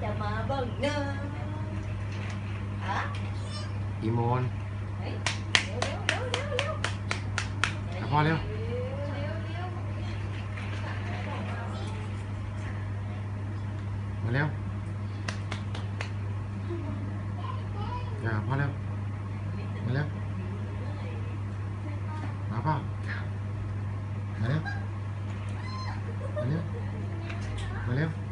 sama benar. Hah? Imon. Hey, leo, leo, leo, leo. Apa leo? Mà leo. Dạ, apa leo? Mà leo. Apa? Mà leo. Mà leo. Mà.